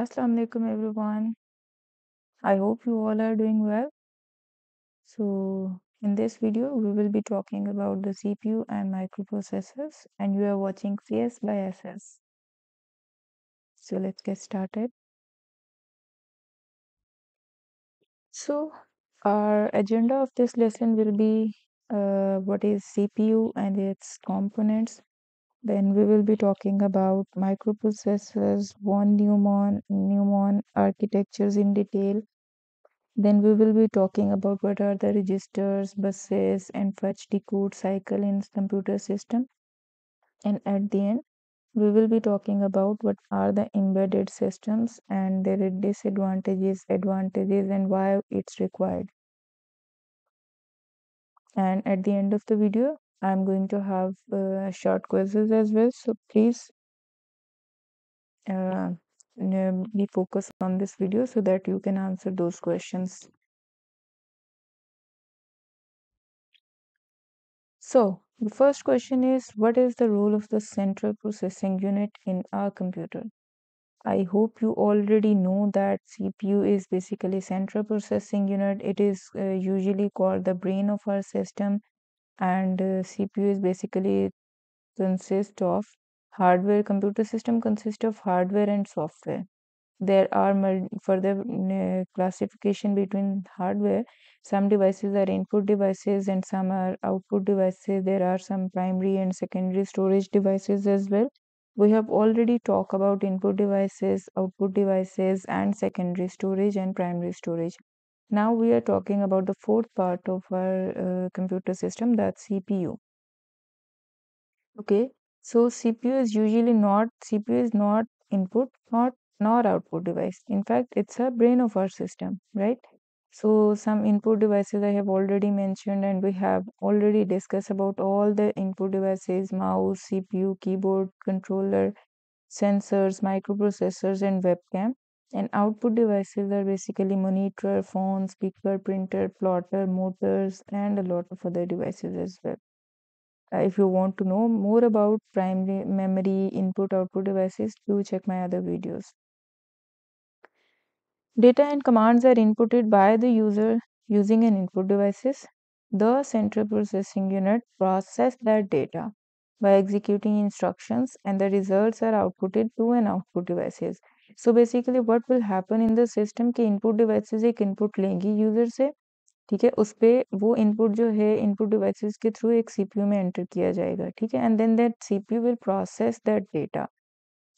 Assalamu alaikum everyone. I hope you all are doing well. So in this video we will be talking about the CPU and microprocessors and you are watching CS by SS. So let's get started. So our agenda of this lesson will be uh, what is CPU and its components. Then we will be talking about microprocessors, von Neumann, Neumann architectures in detail Then we will be talking about what are the registers, buses, and fetch decode cycle in computer system. And at the end, we will be talking about what are the embedded systems and their disadvantages, advantages, and why it's required. And at the end of the video, I'm going to have uh, short quizzes as well. So please uh, be focused on this video so that you can answer those questions. So, the first question is What is the role of the central processing unit in our computer? I hope you already know that CPU is basically central processing unit. It is uh, usually called the brain of our system and uh, CPU is basically consist of hardware computer system consists of hardware and software. There are further uh, classification between hardware some devices are input devices and some are output devices. There are some primary and secondary storage devices as well. We have already talked about input devices output devices and secondary storage and primary storage now we are talking about the fourth part of our uh, computer system that's cpu okay so cpu is usually not cpu is not input not nor output device. In fact, it's a brain of our system, right? So some input devices I have already mentioned and we have already discussed about all the input devices, mouse, CPU, keyboard, controller, sensors, microprocessors and webcam. And output devices are basically monitor, phone, speaker, printer, plotter, motors and a lot of other devices as well. Uh, if you want to know more about primary memory input output devices, do check my other videos. Data and commands are inputted by the user using an input devices. The central processing unit process that data by executing instructions and the results are outputted to an output devices. So basically what will happen in the system कि input devices एक input लेंगी user से, ठीक है? उस पर वो input जो है इनपुट डिवाइसेज के थ्रू एक सी पी यू में एंटर किया जाएगा, ठीक है? And then that CPU will process that data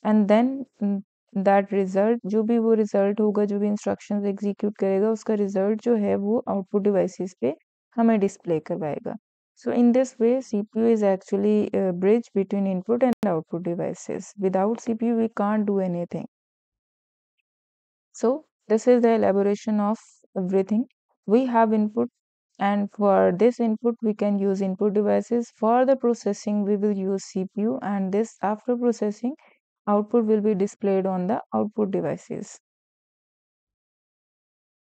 and then that result जो भी वो रिज़ल्ट होगा, जो भी इंस्ट्रक्शन एग्जीक्यूट करेगा, उसका रिज़ल्ट जो है, वो आउटपुट डिवाइसिस पे हमें डिस्प्ले करवाएगा. So in this way C P U is actually bridge between input and output devices without C P U we can't do anything so this is the elaboration of everything we have input and for this input we can use input devices for the processing we will use cpu and this after processing output will be displayed on the output devices.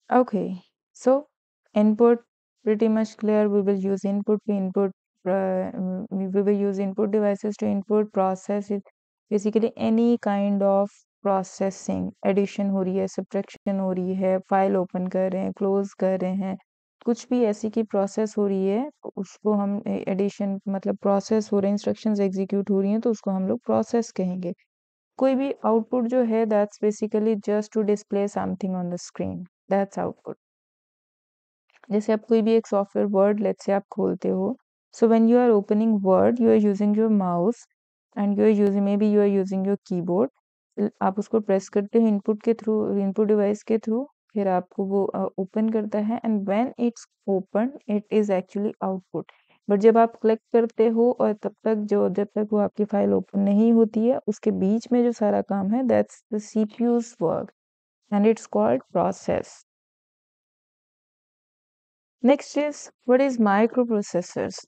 Okay, so input pretty much clear. We will use input to input. Uh, we will use input devices to input process it. Basically any kind of processing addition हो रही है, subtraction हो रही है file open कर रहे हैं close कर रहे हैं, कुछ भी ऐसी की प्रोसेस हो रही है, उसको हम एडिशन मतलब प्रोसेस हो रहे हैं इंस्ट्रक्शंस एग्जीक्यूट हो रही हैं तो उसको हम लोग प्रोसेस कहेंगे। कोई भी आउटपुट जो है that's basically just to display something on the screen that's output जैसे आप कोई भी एक सॉफ्टवेयर वर्ड लेट से आप खोलते हो so when you are opening Word you are using your mouse and you are using maybe you are using your keyboard आप उसको प्रेस करते हो इनपुट के थ्रू, इनपुट डिवाइस के थ्रू, फिर आपको वो ओपन करता है and when it's open, it is actually output. But जब आप क्लिक करते हो और तब तक जो, जब तक वो आपकी फ़ाइल ओपन नहीं होती है, उसके बीच में जो सारा काम है, that's the CPU's work and it's called process. next is what is microprocessors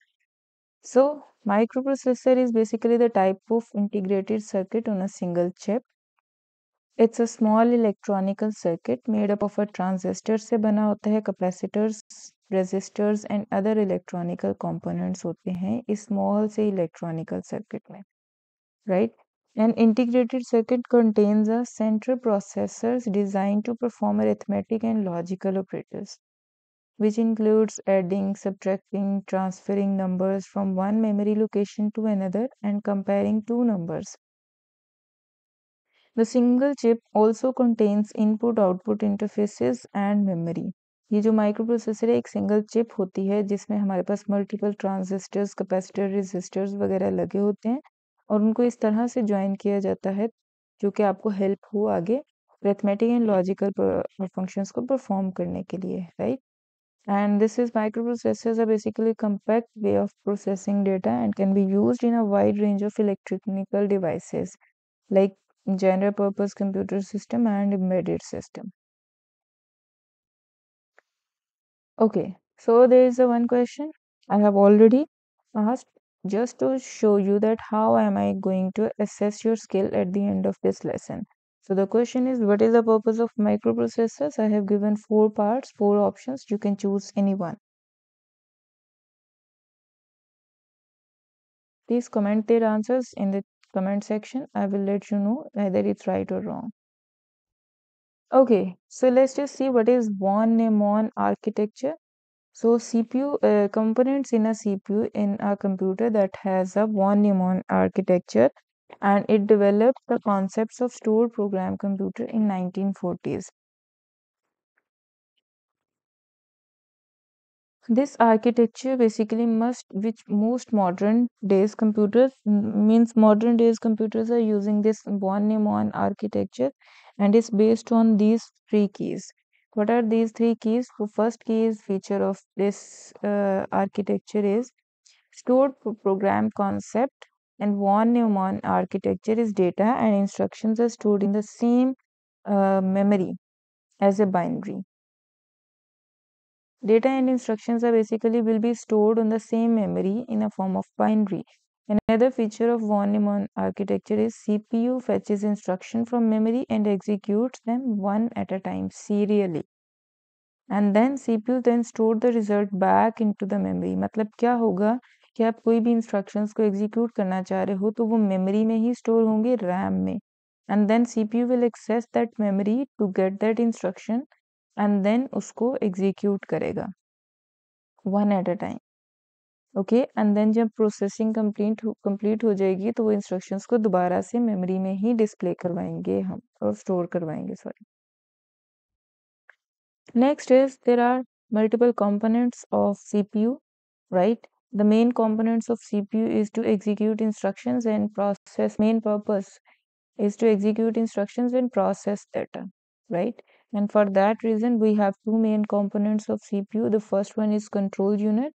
so microprocessor is basically the type of integrated circuit on a single chip it's a small electronical circuit made up of a transistor से बना होता है capacitors resistors and other electronical components होते हैं small से electronical circuit में right An integrated circuit contains a central processors designed to perform arithmetic and logical operators, which includes adding, subtracting, transferring numbers from one memory location to another, and comparing two numbers. The single chip also contains input-output interfaces and memory. ये जो micro processor है, एक single chip होती है, जिसमें हमारे पास multiple transistors capacitor resistors वगैरह लगे होते हैं और उनको इस तरह से ज्वाइन किया जाता है, जो कि आपको हेल्प हो आगे रेथमेटिक एंड लॉजिकल फ़ंक्शंस को परफॉर्म करने के लिए right and this is microprocessor basically compact way of processing data and can be use in a wide range of electrical devices like general purpose computer system and embedded system. Okay so there is a one question i have already asked just to show you that how am i going to assess your skill at the end of this lesson. So the question is what is the purpose of microprocessors? I have given four parts four options you can choose any one. Please comment their answers in the comment section i will let you know whether it's right or wrong Okay, so let's just see what is von Neumann architecture. So CPU uh, components in a CPU in a computer that has a von Neumann architecture and it developed the concepts of stored program computer in 1940s. This architecture basically must which most modern days computers means modern days computers are using this von Neumann architecture and is based on these three keys. What are these three keys? The first key is feature of this uh, architecture is stored program concept and von Neumann architecture is data and instructions are stored in the same uh, memory as a binary. Data and instructions are basically will be stored on the same memory in a form of binary. Another feature of von Neumann architecture is CPU fetches instruction from memory and executes them one at a time serially. And then CPU then store the result back into the memory. मतलब क्या होगा कि आप कोई भी instructions को execute करना चाह रहे हो तो वो मेमोरी में ही स्टोर होंगे रैम में and then CPU will access that memory to get that instruction and then उसको एग्जीक्यूट करेगा। One at a time okay and then जब प्रोसेसिंग कंप्लीट कंप्लीट हो जाएगी तो वो इंस्ट्रक्शंस को दोबारा से मेमोरी में ही डिस्प्ले करवाएँगे हम, और स्टोर करवाएँगे sorry next is there are multiple components of CPU right the main components of CPU is to execute instructions and process main purpose is to execute instruction and process data right And for that reason, we have two main components of CPU. The first one is control unit.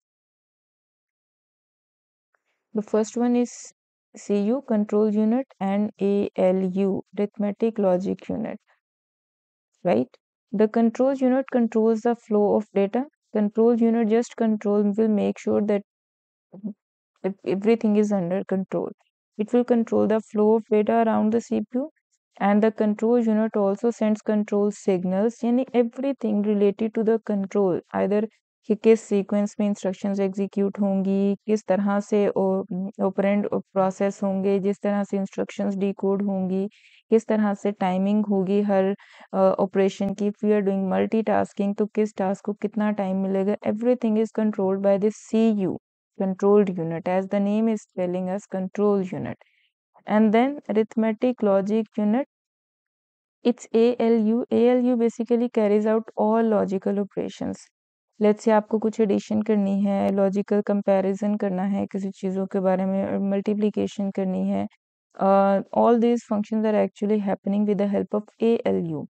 The first one is CU, control unit, and ALU, arithmetic logic unit, right? The control unit controls the flow of data. Control unit just control will make sure that everything is under control. It will control the flow of data around the CPU and the control unit also sends control signals यानी everything related to the control आइर कि किस sequence में instruction execute होंगी, किस तरह से operant process होंगे, जिस तरह से इंस्ट्रक्शन डी कोड होंगी, किस तरह से टाइमिंग होगी हर ऑपरेशन की if you are doing multitasking तो किस टास्क को कितना टाइम मिलेगा? Everything is controlled by the CU controlled unit as the name is spelling as control unit and then arithmetic logic unit it's A L U A L U basically carries out all logical operation let's say आपको कुछ addition करनी है logical comparison करना है किसी चीज़ों के बारे में मल्टीप्लीकेशन करनी है all these function are actually happening with the help of A L U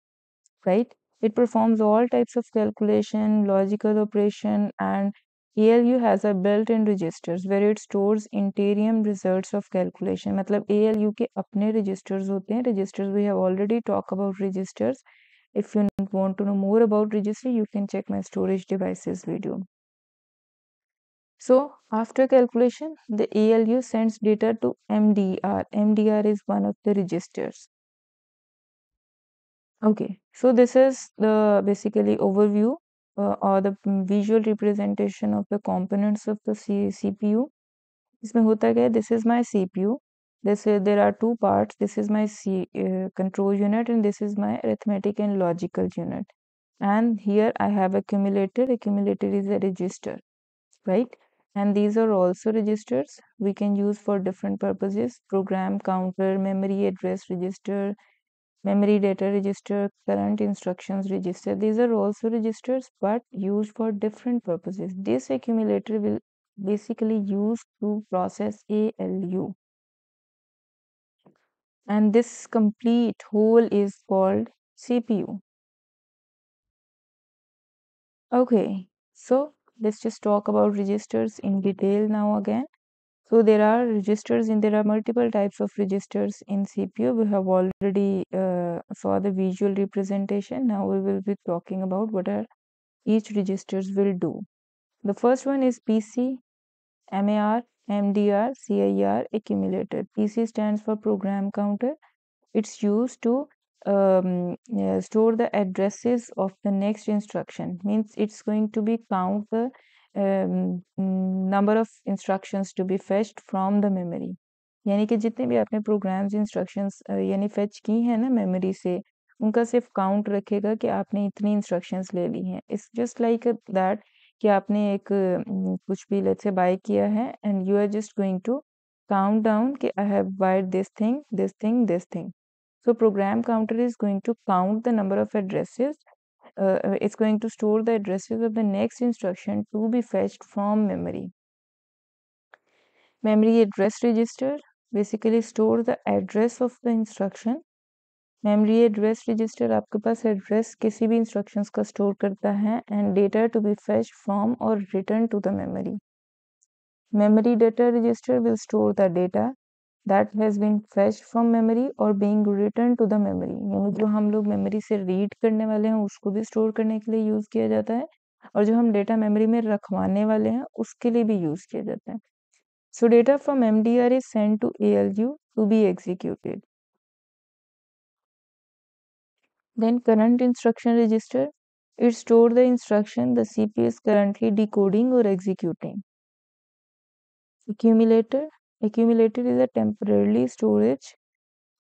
right it performs all types of calculation logical operation and ALU has a built-in registers where it stores interim results of calculation मतलब ALU के अपने registers होते हैं registers we have already talked about registers if you want to know more about register you can check my storage devices video so after calculation the ALU sends data to MDR MDR is one of the registers okay so this is the basically overview uh, or the visual representation of the components of the C CPU इसमें होता क्या है this is my CPU this is there are two parts this is my C, uh, control unit and this is my arithmetic and logical unit and here I have accumulator accumulator is a register right and these are also registers we can use for different purposes program counter memory address register memory data register current instructions register. These are also registers but used for different purposes. This accumulator will basically use to process ALU and this complete whole is called CPU okay so let's just talk about registers in detail now again so there are registers and there are multiple types of registers in CPU. We have already uh, saw the visual representation. Now we will be talking about what are each registers will do. The first one is PC, MAR, MDR, CIR, accumulator. PC stands for program counter. It's used to um, uh, store the addresses of the next instruction. Means it's going to be count the number of instructions to be fetched from the memory. यानी कि जितने भी आपने programmes instructions यानी fetch की हैं ना memory से, उनका सिर्फ़ काउंट रखेगा कि आपने इतनी इंस्ट्रक्शंस ले ली हैं। इट्स जस्ट लाइक दैट कि आपने एक कुछ भी लेट से बाय किया है and you are just going to count down कि I have buyed this thing this thing this thing so program counter is going to count the number of addresses uh, it's going to store the addresses of the next instruction to be fetched from memory. Memory address register basically store the address of the instruction. memory address register आपके पास address किसी भी instructions का store करता है and data to be fetched from or written to the memory. Memory data register will store the data that has been fresh from memory और being return to the memory यानी जो हम लोग memory से read करने वाले हैं, उसको भी स्टोर करने के लिए यूज़ किया जाता है और जो हम डेटा मेमोरी में रखवाने वाले हैं, उसके लिए भी यूज़ किया जाता है। So data from M D R is send to A L U to be executed then then current instruction register, it store the instruction the cpu is currently decoding और executing accumulator Accumulator is a temporarily storage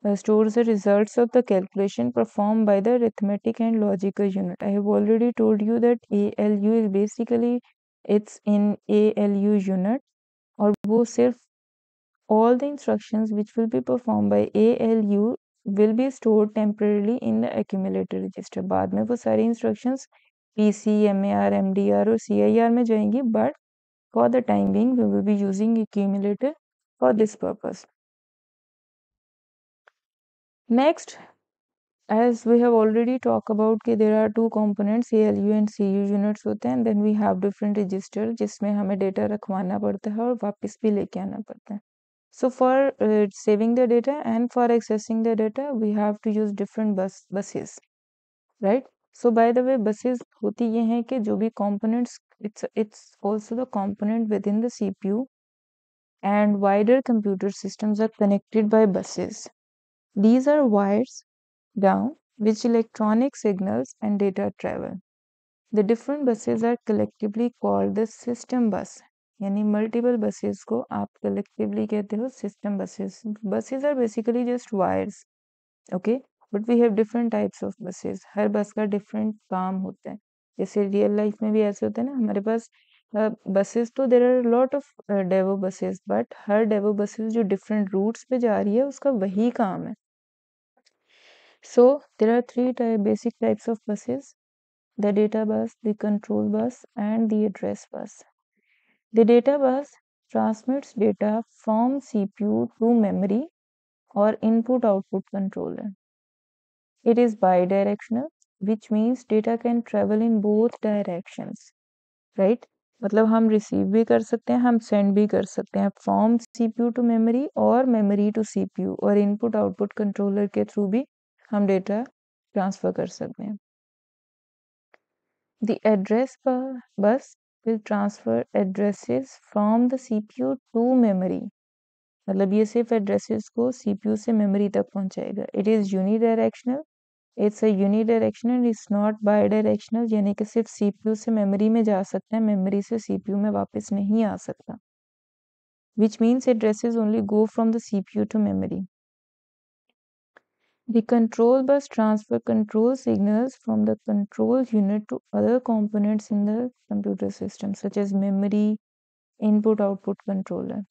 uh, stores the results of the calculation performed by the arithmetic and logical unit. I have already told you that ALU is basically it's in ALU unit और वो सिर्फ all the instructions which will be performed by ALU will be stored temporarily in the accumulator register. बाद में वो सारी instructions PC, MAR, MDR और CIR में जाएंगी but for the time being we will be using accumulator for this purpose. Next, as we have already talked about कि there are two components ALU and CU units होते हैं then we have different register जिसमें हमें data रखवाना पड़ता है और वापस भी लेके आना पड़ता है so for uh, saving the data and for accessing the data we have to use different bus buses right so by the way buses होती ये हैं कि जो भी components it's it's also the component within the CPU and wider computer systems are connected by buses. These are wires down which electronic signals and data travel. The different buses are collectively called the system bus. यानी multiple buses को आप collectively कहते हो system buses buses are basically just wires okay but we have different types of buses her bus का different काम होता है जैसे रियल लाइफ में भी ऐसे होता है ना हमारे पास बसेस तो there are lot of Daewoo buses but her Daewoo buses जो डिफरेंट रूट्स पे जा रही है, उसका वही काम है। So there are three basic types of buses the data bus the control bus and the address bus the data bus transmits data from C P U to memory और input output control है it is bidirectional which means data can travel in both directions right मतलब हम receive भी कर सकते हैं, हम send भी कर सकते हैं। फ्रॉम सीपीयू टू मेमोरी और मेमोरी टू सीपीयू और इनपुट आउटपुट कंट्रोलर के थ्रू भी हम डेटा ट्रांसफ़र कर सकते हैं। The address bus will transfer addresses from the CPU to memory मतलब ये सिर्फ़ एड्रेसेस को सीपीयू से मेमोरी तक पहुंचाएगा। It is unidirectional it's a unidirectional it's not bidirectional यानी कि सिर्फ सीपीयू से मेमोरी में जा सकता है मेमोरी से सीपीयू में वापस नहीं आ सकता which means addresses only go from the CPU to memory. The control bus transfer control signals from the control unit to other components in the computer system, such as memory, input output controller.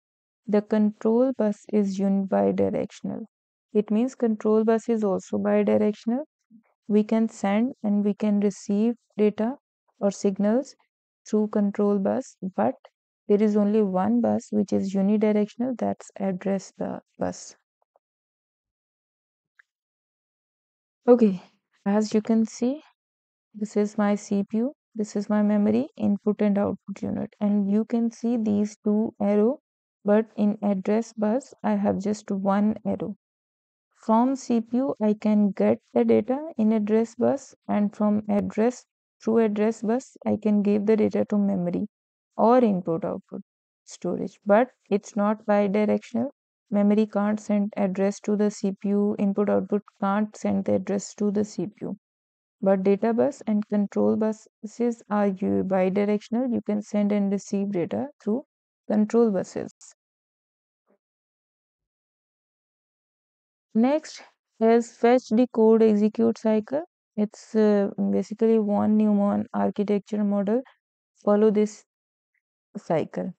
The control bus is unidirectional. It means control bus is also bidirectional. we can send and we can receive data or signals through control bus, but there is only one bus which is unidirectional, that's address bus. Okay, as you can see, this is my CPU, this is my memory, input and output unit, and you can see these two arrow, but in address bus, I have just one arrow. From CPU, I can get the data in address bus, and from address through address bus, I can give the data to memory or input output storage, but it's not bidirectional. Memory can't send address to the CPU, input output can't send the address to the CPU. But data bus and control buses are bidirectional. You can send and receive data through control buses. Next is fetch decode execute cycle. It's uh, basically von Neumann architecture model. Follow this cycle.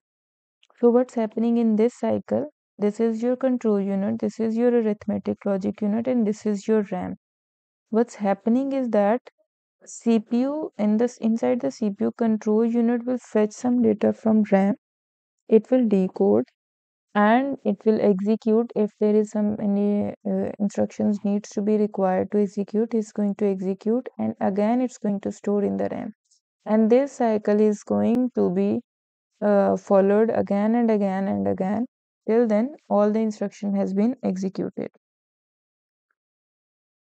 So what's happening in this cycle? This is your control unit, this is your arithmetic logic unit, and this is your RAM. What's happening is that CPU in this inside the CPU control unit will fetch some data from RAM. It will decode and it will execute if there is some any uh, instructions needs to be required to execute is going to execute and again it's going to store in the RAM. And this cycle is going to be uh, followed again and again and again till then all the instruction has been executed.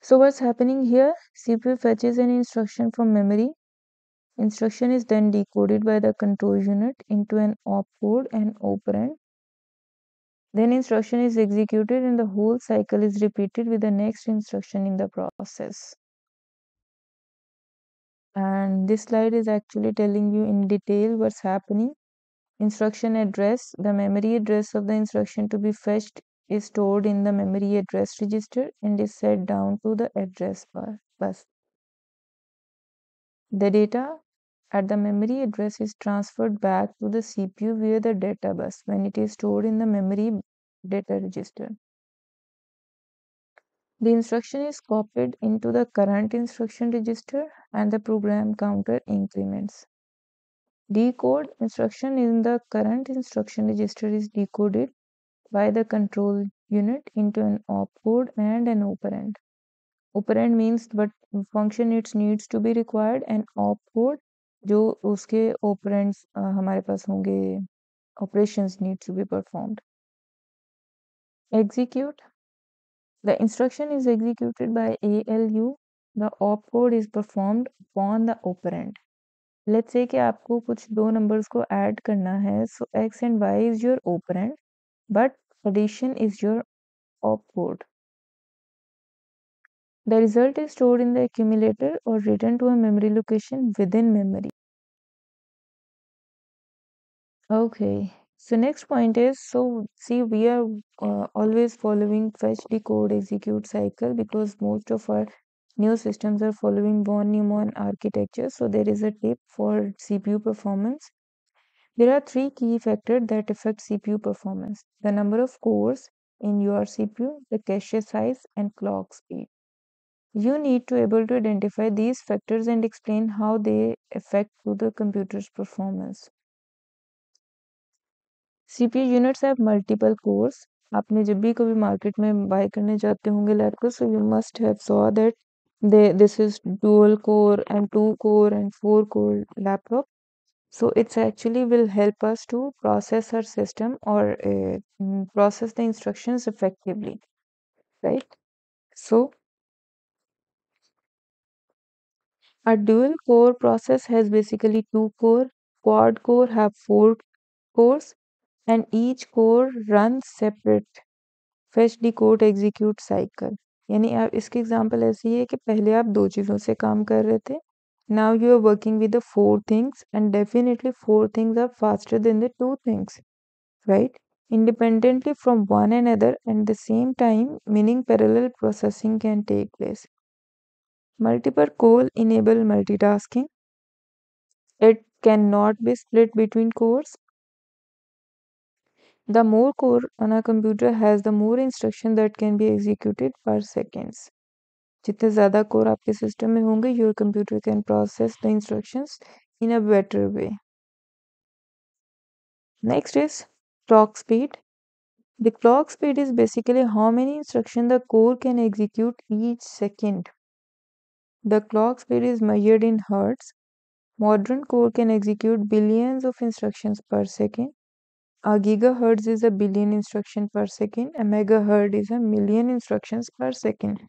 So what's happening here? Cpu fetches an instruction from memory. Instruction is then decoded by the control unit into an opcode and operand then instruction is executed and the whole cycle is repeated with the next instruction in the process. And this slide is actually telling you in detail what's happening. Instruction address The memory address of the instruction to be fetched is stored in the memory address register and is set down to the address bus. The data at the memory address is transferred back to the CPU via the data bus. When it is stored in the memory data register. The instruction is copied into the current instruction register and the program counter increments. Decode instruction in the current instruction register is decoded by the control unit into an opcode and an operand. Operand means what function it needs to be required and opcode जो उसके operands हमारे पास होंगे operations need to be performed. Execute. The instruction is executed by ALU. The opcode is performed upon the operand. Let's say कि आपको कुछ दो numbers को add करना है so x and Y is your operand but addition is your opcode. The result is stored in the accumulator or written to a memory location within memory. Okay, so next point is so see we are uh, always following fetch decode execute cycle because most of our New systems are following von Neumann architecture, so there is a tip for CPU performance. There are three key factors that affect CPU performance the number of cores in your CPU, the cache size, and clock speed. You need to able to identify these factors and explain how they affect to the computer's performance. CPU units have multiple cores. आपने जब भी कभी market में bye करने जाते होंगे laptop so you must have saw that they this is dual core and two core and four core laptop so it's actually will help us to process our system or uh, process the instructions effectively right so a dual core process has basically two core quad core have four cores and each core run separate fetch decode execute cycle यानी आप, इसकी example ऐसी है कि पहले आप दो चीज़ों से काम कर रहे थे now you are working with the four things and definitely four things are faster than the two things right independently from one and other at the same time meaning parallel processing can take place multiple core enable multitasking it can not be split between cores The more core on a computer has, the more instruction that can be executed per seconds. जितने ज़्यादा core आपके system में होंगे your computer can process the instructions in a better way next is clock speed the clock speed is basically how many instructions the core can execute each second the clock speed is measured in hertz modern core can execute billions of instructions per second a gigahertz is a billion instructions per second a megahertz is a million instructions per second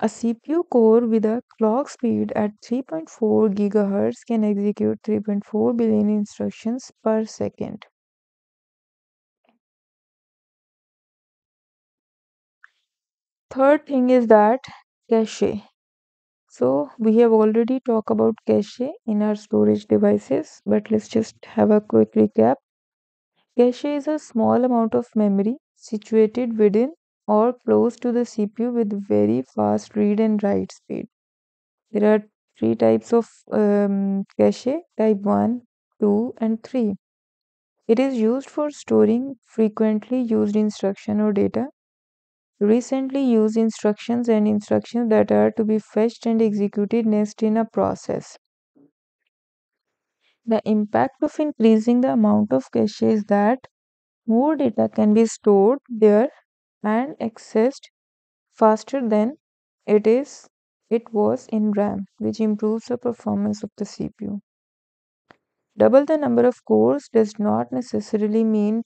A CPU core with a clock speed at 3.4 GHz can execute 3.4 billion instructions per second. Third thing is that cache. So we have already talked about cache in our storage devices, but let's just have a quick recap. Cache is a small amount of memory situated within or close to the CPU with very fast read and write speed. There are three types of um, cache type 1, 2, and 3. It is used for storing frequently used instruction or data, recently used instructions, and instructions that are to be fetched and executed next in a process. The impact of increasing the amount of cache is that more data can be stored there and accessed faster than it is it was in RAM, which improves the performance of the CPU. Double the number of cores does not necessarily mean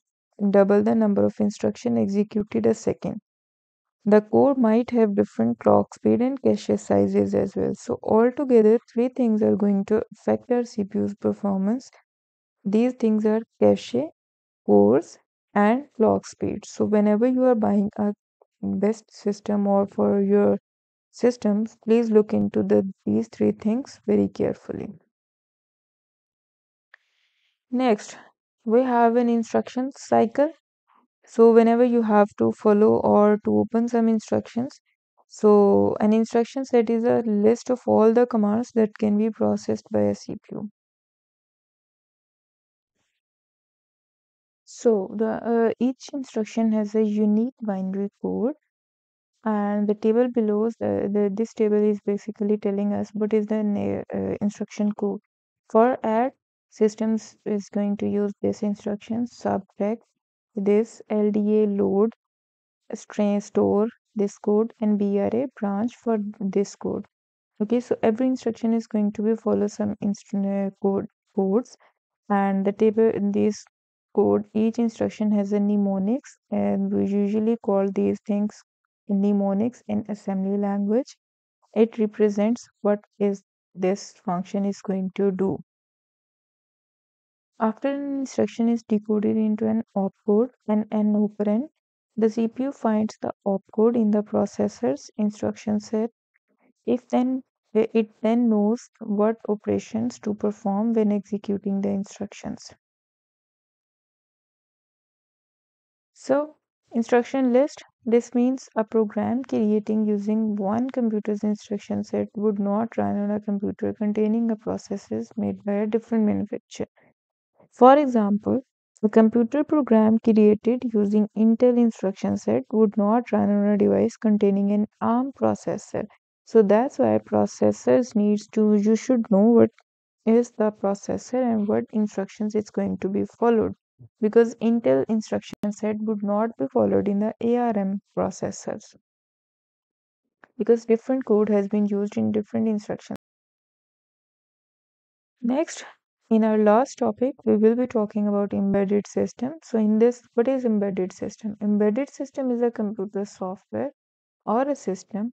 double the number of instructions executed a second. The core might have different clock speed and cache sizes as well. So altogether, three things are going to affect our CPU's performance. These things are cache, cores, and clock speed. So whenever you are buying a best system or for your systems, please look into the these three things very carefully. Next, we have an instruction cycle. So whenever you have to follow or to open some instructions, so an instruction set is a list of all the commands that can be processed by a CPU. So the uh, each instruction has a unique binary code and the table below the, the this table is basically telling us what is the uh, instruction code for add systems is going to use this instruction subtract this lda load store this code and bra branch for this code. Okay so every instruction is going to be follow some instruction uh, code codes and the table in this code each instruction has a mnemonics and we usually call these things mnemonics in assembly language. It represents what is this function is going to do after an instruction is decoded into an opcode and an operand the cpu finds the opcode in the processor's instruction set. If then it then knows what operations to perform when executing the instructions. So Instruction list. This means a program creating using one computer's instruction set would not run on a computer containing a processes made by a different manufacturer. For example, a computer program created using Intel instruction set would not run on a device containing an ARM processor. So that's why processors needs to you should know what is the processor and what instructions it's going to be followed because Intel instruction set would not be followed in the ARM processors because different code has been used in different instructions. Next, in our last topic, we will be talking about embedded system. So in this, what is embedded system? Embedded system is a computer software or a system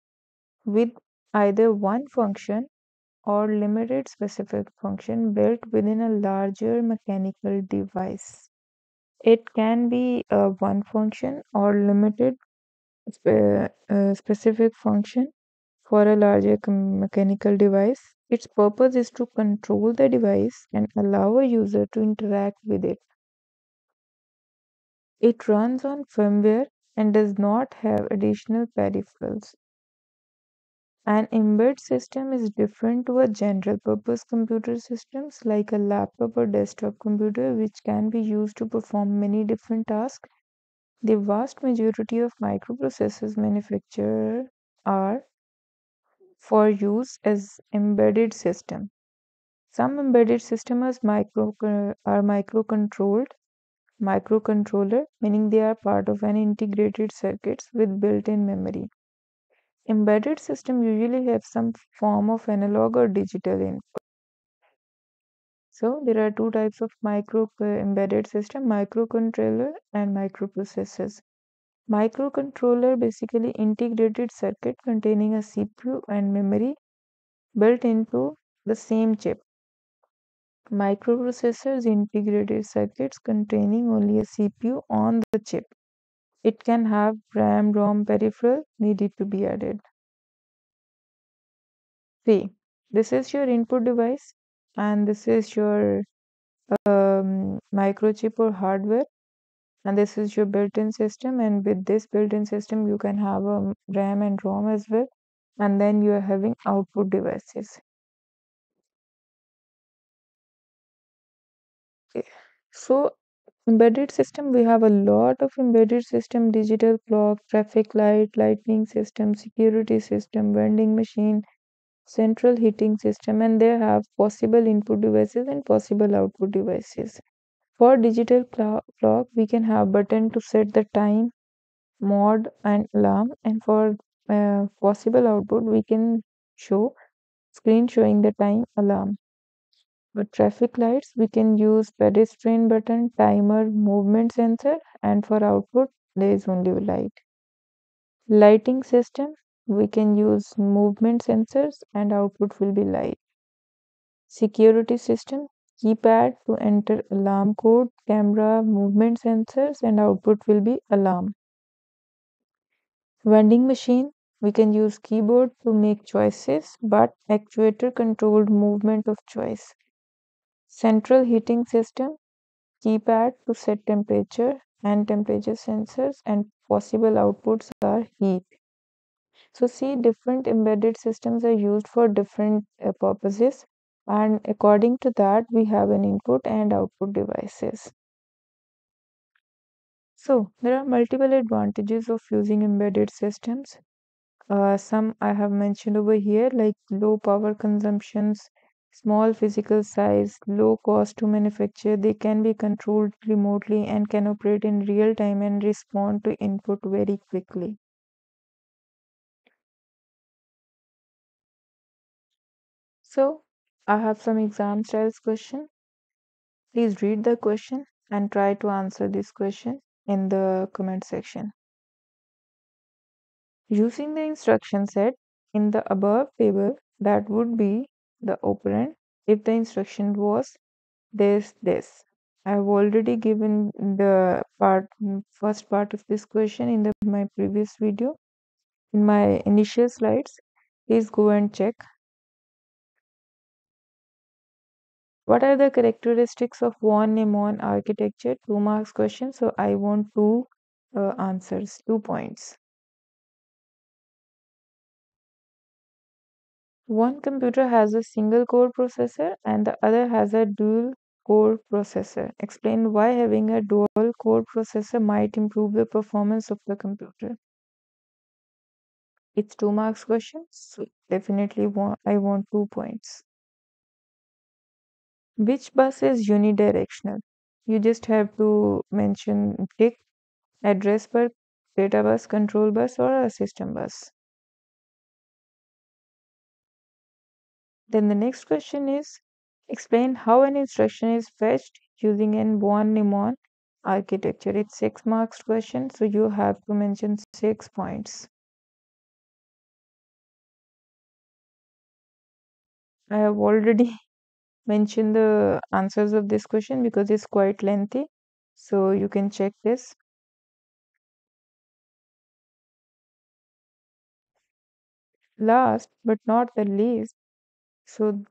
with either one function or limited specific function built within a larger mechanical device. It can be a one function or limited spe- uh, specific function for a larger mechanical device. Its purpose is to control the device and allow a user to interact with it. It runs on firmware and does not have additional peripherals. An embedded system is different to a general purpose computer systems like a laptop or desktop computer which can be used to perform many different tasks. The vast majority of microprocessors manufactured are for use as embedded system. Some embedded systems micro, are microcontrolled microcontroller meaning they are part of an integrated circuits with built-in memory. Embedded system usually have some form of analog or digital input. So there are two types of micro uh, embedded system, microcontroller and microprocessors. Microcontroller basically integrated circuit containing a CPU and memory built into the same chip. Microprocessors integrated circuits containing only a CPU on the chip. It can have RAM, ROM peripheral needed to be added. See, this is your input device and this is your um, microchip or hardware and this is your built-in system and with this built-in system you can have a RAM and ROM as well and then you are having output devices. Okay. So embedded system we have a lot of embedded system digital clock traffic light lightning system security system vending machine central heating system and they have possible input devices and possible output devices for digital clock we can have button to set the time mode and alarm and for uh, possible output we can show screen showing the time alarm for traffic lights, we can use pedestrian button, timer, movement sensor, and for output, there is only light. Lighting system, we can use movement sensors and output will be light. Security system, keypad to enter alarm code, camera, movement sensors, and output will be alarm. Vending machine, we can use keyboard to make choices, but actuator controlled movement of choice. Central heating system, keypad to set temperature and temperature sensors and possible outputs are heat. So see different embedded systems are used for different uh, purposes and according to that we have an input and output devices. So there are multiple advantages of using embedded systems. Uh, some I have mentioned over here like low power consumptions, small physical size, low cost to manufacture, they can be controlled remotely and can operate in real time and respond to input very quickly. So, I have some exam styles question. Please read the question and try to answer this question in the comment section. Using the instruction set in the above table, that would be the operand if the instruction was this this i have already given the part first part of this question in the, my previous video in my initial slides please go and check what are the characteristics of von neumann architecture two marks question so i want two uh, answers two points one computer has a single core processor and the other has a dual core processor. Explain why having a dual core processor might improve the performance of the computer. It's two marks question, so definitely want, I want two points. Which bus is unidirectional? You just have to mention tick, address bus, data bus, control bus or a system bus. Then the next question is explain how an instruction is fetched using an von Neumann architecture. It's six marks question, so you have to mention six points. I have already mentioned the answers of this question because it's quite lengthy. So you can check this. Last but not the least, so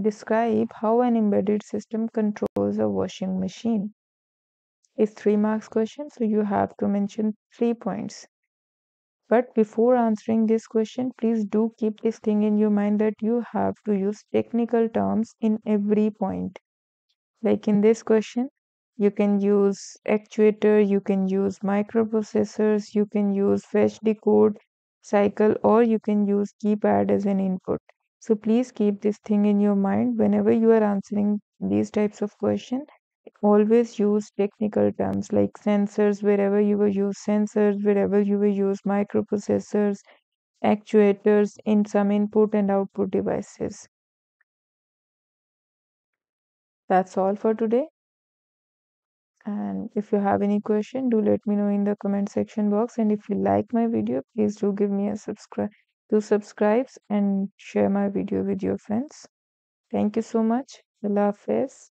describe how an embedded system controls a washing machine. It's three marks question, so you have to mention three points. But before answering this question, please do keep this thing in your mind that you have to use technical terms in every point. Like in this question, you can use actuator, you can use microprocessors, you can use fetch decode cycle, or you can use keypad as an input. So please keep this thing in your mind whenever you are answering these types of questions. Always use technical terms like sensors wherever you will use sensors, wherever you will use microprocessors, actuators in some input and output devices. That's all for today. And if you have any question, do let me know in the comment section box. And if you like my video, please do give me a subscribe, do subscribes and share my video with your friends. Thank you so much. Allah Hafiz.